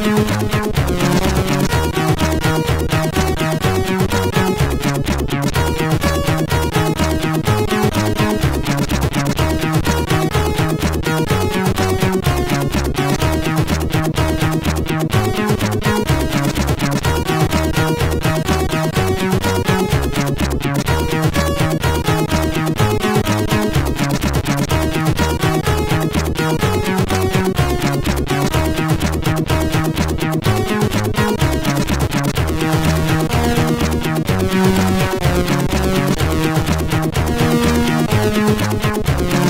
Música Thank you.